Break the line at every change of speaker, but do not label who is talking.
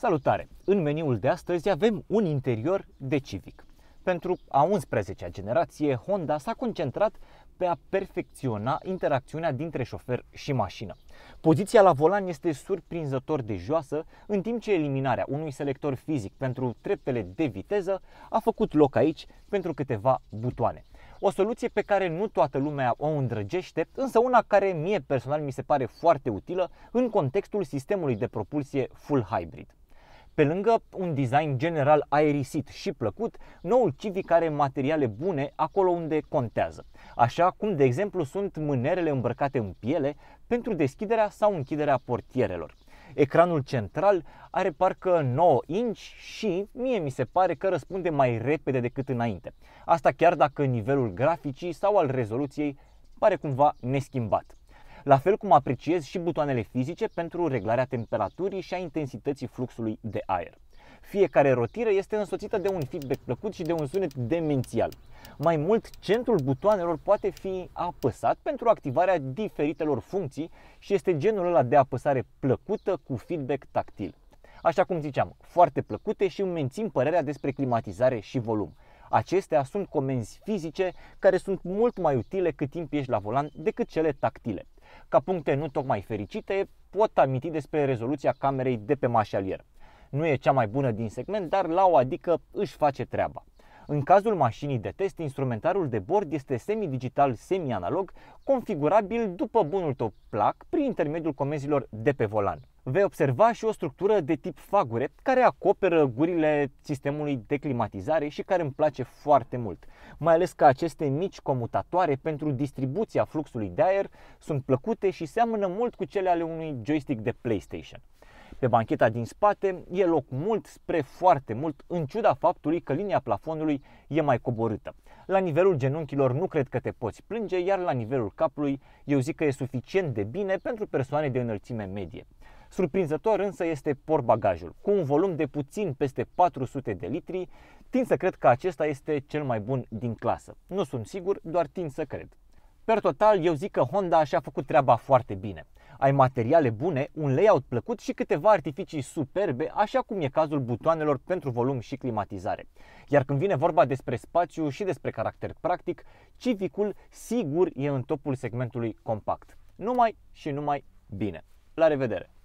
Salutare! În meniul de astăzi avem un interior de Civic. Pentru a 11-a generație, Honda s-a concentrat pe a perfecționa interacțiunea dintre șofer și mașină. Poziția la volan este surprinzător de joasă, în timp ce eliminarea unui selector fizic pentru treptele de viteză a făcut loc aici pentru câteva butoane. O soluție pe care nu toată lumea o îndrăgește, însă una care mie personal mi se pare foarte utilă în contextul sistemului de propulsie full hybrid. Pe lângă un design general aerisit și plăcut, noul Civic are materiale bune acolo unde contează, așa cum de exemplu sunt mânerele îmbrăcate în piele pentru deschiderea sau închiderea portierelor. Ecranul central are parcă 9 inch și mie mi se pare că răspunde mai repede decât înainte. Asta chiar dacă nivelul graficii sau al rezoluției pare cumva neschimbat. La fel cum apreciez și butoanele fizice pentru reglarea temperaturii și a intensității fluxului de aer. Fiecare rotire este însoțită de un feedback plăcut și de un sunet demențial. Mai mult, centrul butoanelor poate fi apăsat pentru activarea diferitelor funcții și este genul ăla de apăsare plăcută cu feedback tactil. Așa cum ziceam, foarte plăcute și îmi mențin părerea despre climatizare și volum. Acestea sunt comenzi fizice care sunt mult mai utile cât timp ești la volan decât cele tactile. Ca puncte nu tocmai fericite, pot aminti despre rezoluția camerei de pe mașalier. Nu e cea mai bună din segment, dar la o adică își face treaba. În cazul mașinii de test, instrumentarul de bord este semi-digital, semi-analog, configurabil după bunul tău plac prin intermediul comenzilor de pe volan. Vei observa și o structură de tip fagure care acoperă gurile sistemului de climatizare și care îmi place foarte mult. Mai ales că aceste mici comutatoare pentru distribuția fluxului de aer sunt plăcute și seamănă mult cu cele ale unui joystick de PlayStation. Pe bancheta din spate e loc mult spre foarte mult, în ciuda faptului că linia plafonului e mai coborâtă. La nivelul genunchilor nu cred că te poți plânge, iar la nivelul capului eu zic că e suficient de bine pentru persoane de înălțime medie. Surprinzător însă este portbagajul. Cu un volum de puțin peste 400 de litri, tind să cred că acesta este cel mai bun din clasă. Nu sunt sigur, doar tind să cred. Per total, eu zic că Honda și-a făcut treaba foarte bine ai materiale bune, un layout plăcut și câteva artificii superbe, așa cum e cazul butoanelor pentru volum și climatizare. Iar când vine vorba despre spațiu și despre caracter practic, Civicul sigur e în topul segmentului compact. Numai și numai bine. La revedere!